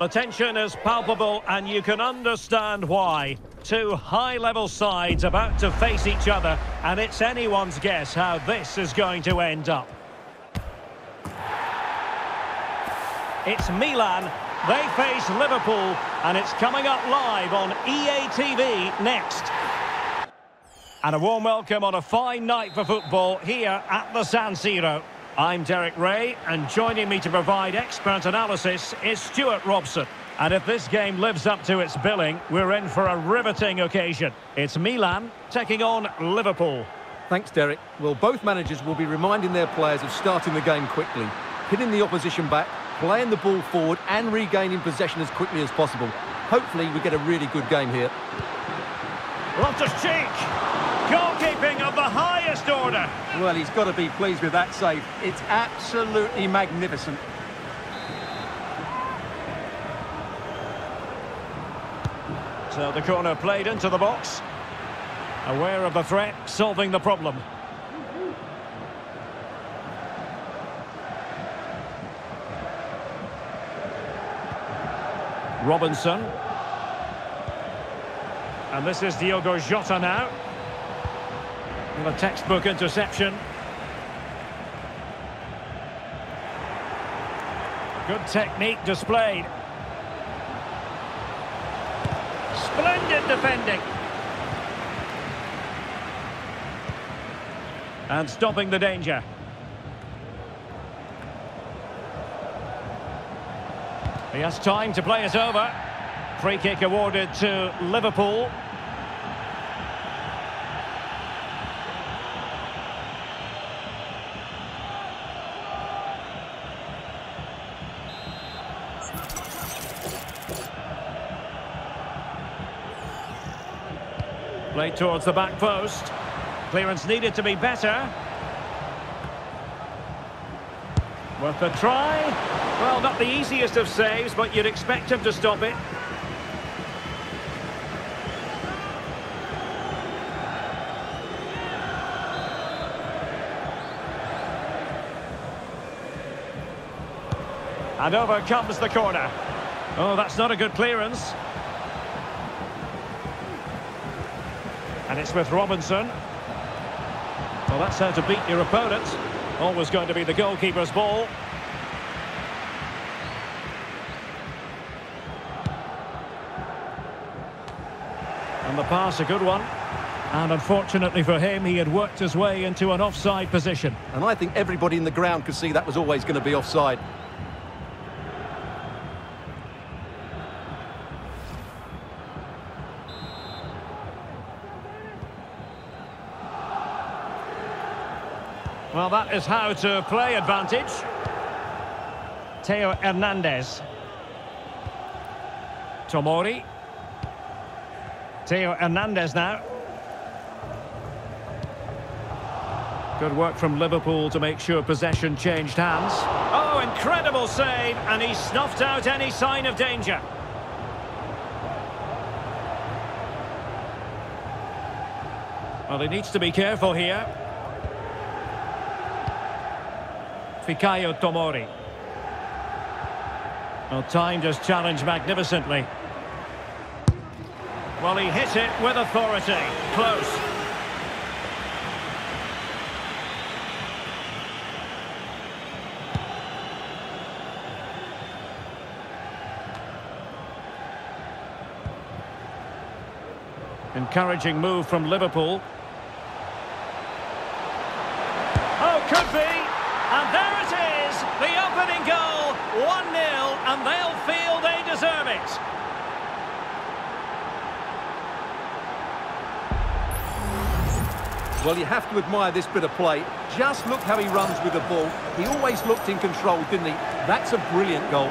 The tension is palpable and you can understand why. Two high-level sides about to face each other and it's anyone's guess how this is going to end up. It's Milan, they face Liverpool and it's coming up live on EA TV next. And a warm welcome on a fine night for football here at the San Siro. I'm Derek Rae, and joining me to provide expert analysis is Stewart Robson. And if this game lives up to its billing, we're in for a riveting occasion. It's Milan taking on Liverpool. Thanks, Derek. Well, both managers will be reminding their players of starting the game quickly, hitting the opposition back, playing the ball forward and regaining possession as quickly as possible. Hopefully, we get a really good game here. Loftus-Cheek! Goalkeeping of the highest order. Well, he's got to be pleased with that save. It's absolutely magnificent. So the corner played into the box. Aware of the threat, solving the problem. Robinson. And this is Diogo Jota now. And a textbook interception. Good technique displayed. Splendid defending. And stopping the danger. He has time to play it over. Free kick awarded to Liverpool. Played towards the back post. Clearance needed to be better. Worth a try. Well, not the easiest of saves, but you'd expect him to stop it. And over comes the corner. Oh, that's not a good clearance. And it's with Robinson. Well, that's how to beat your opponent. Always going to be the goalkeeper's ball. And the pass, a good one. And unfortunately for him, he had worked his way into an offside position. And I think everybody in the ground could see that was always going to be offside. Well, that is how to play advantage. Theo Hernandez. Tomori. Theo Hernandez now. Good work from Liverpool to make sure possession changed hands. Oh, incredible save, and he snuffed out any sign of danger. Well, he needs to be careful here. Fikayo Tomori. Well, time just challenged magnificently. Well, he hit it with authority. Close. Encouraging move from Liverpool. Well, you have to admire this bit of play. Just look how he runs with the ball. He always looked in control, didn't he? That's a brilliant goal.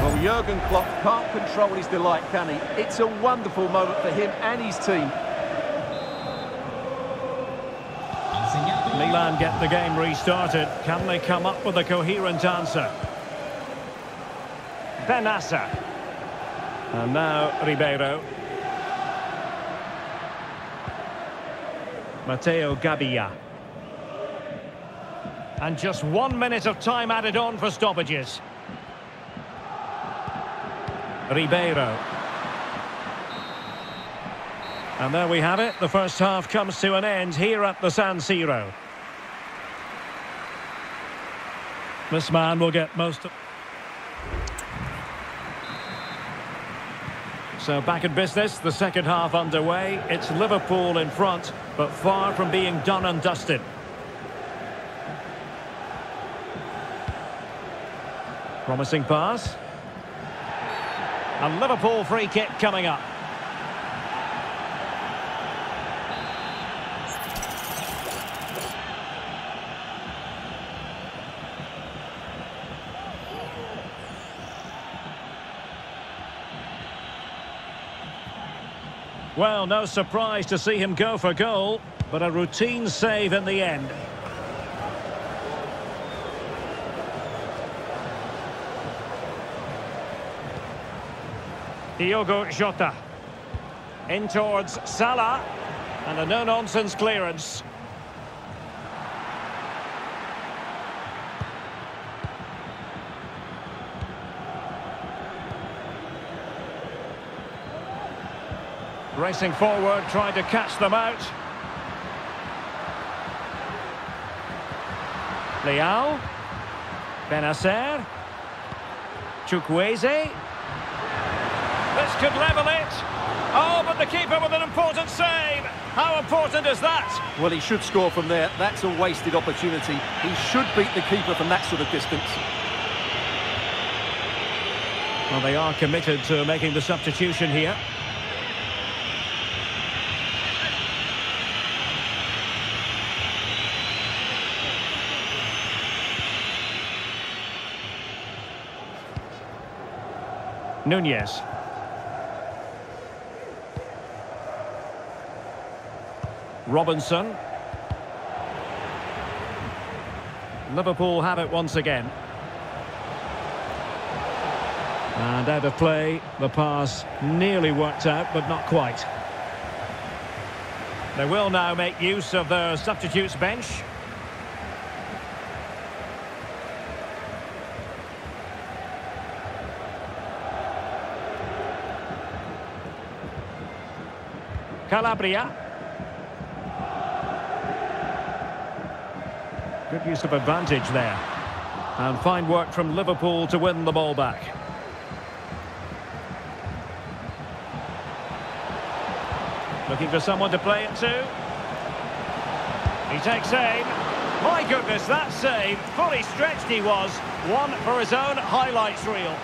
Well, Jurgen Klopp can't control his delight, can he? It's a wonderful moment for him and his team. Milan get the game restarted. Can they come up with a coherent answer? Bennacer. And now Ribeiro. Matteo Gabbia. And just one minute of time added on for stoppages. Ribeiro. And there we have it. The first half comes to an end here at the San Siro. This man will get most of... So back in business, the second half underway. It's Liverpool in front, but far from being done and dusted. Promising pass. A Liverpool free kick coming up. Well, no surprise to see him go for goal, but a routine save in the end. Diogo Jota. In towards Salah. And a no-nonsense clearance. Racing forward, trying to catch them out. Leao. Bennacer. Chukwueze. This could level it. Oh, but the keeper with an important save. How important is that? Well, he should score from there. That's a wasted opportunity. He should beat the keeper from that sort of distance. Well, they are committed to making the substitution here. Nunez. Robinson. Liverpool have it once again. And out of play, the pass nearly worked out, but not quite. They will now make use of their substitutes bench. Calabria. Good use of advantage there. And fine work from Liverpool to win the ball back. Looking for someone to play it to. He takes aim. My goodness, that save. Fully stretched he was. One for his own highlights reel.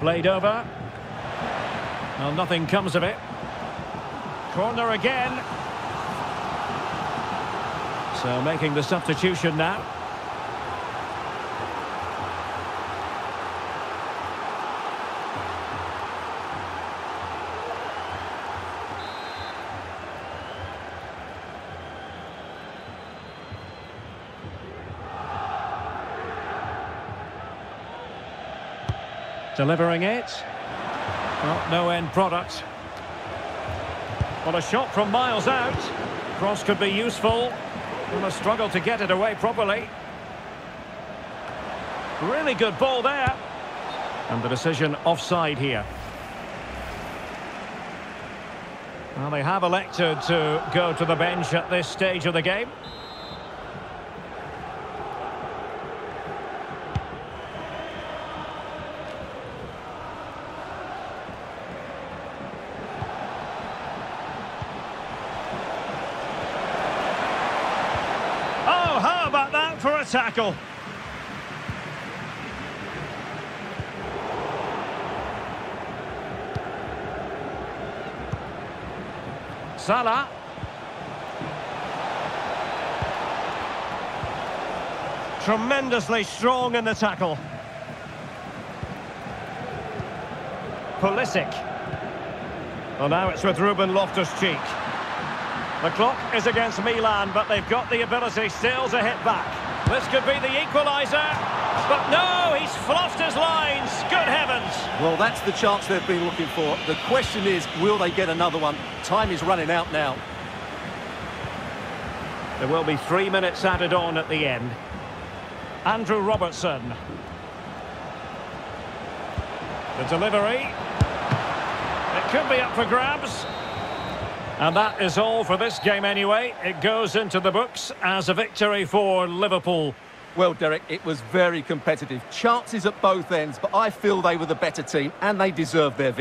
Played over. Well, nothing comes of it. Corner again. So making the substitution now. Delivering it. Well, no end product. Well, a shot from miles out. Cross could be useful. And a struggle to get it away properly. Really good ball there. And the decision offside here. Well, they have elected to go to the bench at this stage of the game. Oh, how about that for a tackle? Salah. Tremendously strong in the tackle. Pulisic. Well, now it's with Ruben Loftus-Cheek. The clock is against Milan, but they've got the ability still to hit back. This could be the equaliser. But no, he's flossed his lines. Good heavens. Well, that's the chance they've been looking for. The question is, will they get another one? Time is running out now. There will be three minutes added on at the end. Andrew Robertson. The delivery. It could be up for grabs. And that is all for this game anyway. It goes into the books as a victory for Liverpool. Well, Derek, it was very competitive. Chances at both ends, but I feel they were the better team and they deserved their victory.